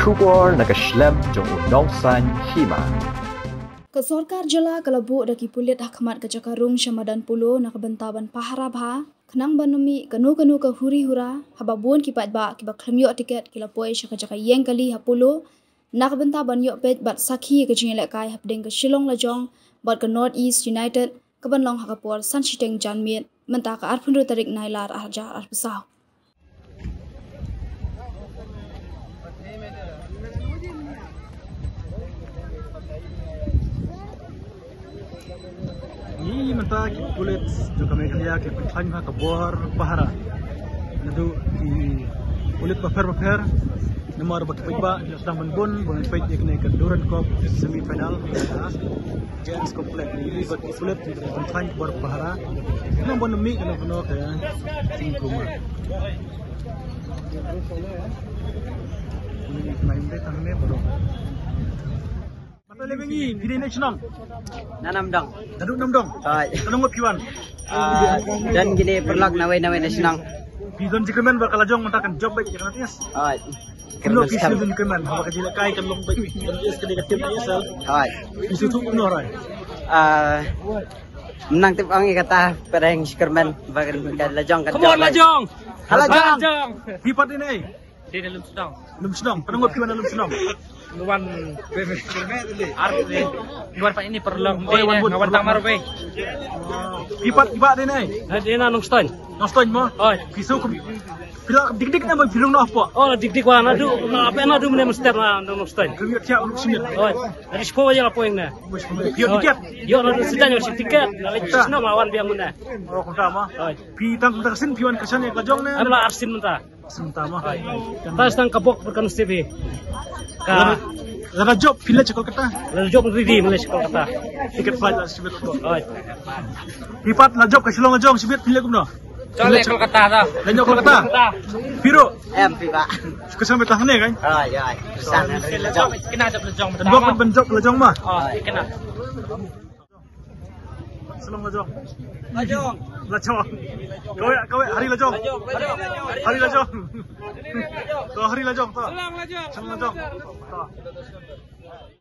Kubor nakaslem jong unong san hima. Ke Sorkar Jela kalabu daki pulit hakmat ke Jakarung Syamadan Pulo nakabentaban pahara bha kenang banumi kanu ke huri hura hababun kipat ba kiba klemyo tiket kila poe syaka jaka yeng kali hapulo nakabentaban yok pet bat sakhi ke jingele kai hapdeng ke Shillong Lajong bat ke North East United ke banlong hakapor san shiteng janmiet menta ka arpunru tarik nailar arja arbesau Ini ki kulit jo kami kaya ki petang ha kabor pahara. Nadu ki kulit paper paper nomor bak ba sedang menbun bun fight ni kena ke Duran Cup semi final Gens komplit ni bak ki kulit petang kabor pahara. Bun kena ke. Ini main deh tangne baru. dengan ni gini nak senang nanam dong Taduk nam dong hai tolong ngopi ah, dan gini perlak nawai nawai nak senang bidon jikeman bakal ajong mentakan job baik jangan tias. hai kalau kisah sudah kemen, apa kerja nak kai kalau baik kita tias kena kerja pasal. Hai. Isu tu pun orang. Menang tip orang kata perang Superman bakal lajong lajang. Kamu lajong. Halajong. Di part ini. Di dalam sedang. Dalam sedang. Penunggu pihon dalam sedang. Arif ni. Luan pak ini perlu. Oh, ngawan perlu. tamar be. Hipat iba ini ai. Dia na nung stone. Noston mo. Oi. Kisu kum Bila dik-dik na magbilong na apa. Oh, dik dik wana du. Na apa na du mene mesti na nung stone. Kami kya uluk simit. Oh, dari sekolah yang apa yang na. Yo tiket. Yo na sedang yo tiket. Na lagi sino lawan biang muna. Oh kunta ma. Oi. Pitang kunta kasin piwan kasan ya kajong na. Amla arsin menta. Sementara ma. Tas tang kabok berkan TV. Ka Raja Job, Village, Kolkata. Raja Job, Vivi, Village, Kolkata. Ticket flight lah, sibit ko. Oy. Hipat, Raja Job, Kasilong, Raja Job, sibit, Village, kumno. Chole, Kolkata, ta. Lanyo, Kolkata. Piro. Em, Piba. Kasama ba tahan eh, kan? Oy, oy. Kasama, Raja Job. Kina, Job, Raja Job. Dog, Ban Job, Raja Job, ma. Oy, kina. Kasilong, Raja Job. Raja Job. Raja Job. Kawai, kawai, Hari Raja Job. Hari Raja Job. Ta. Lang lejong. Silong la jong. Ta.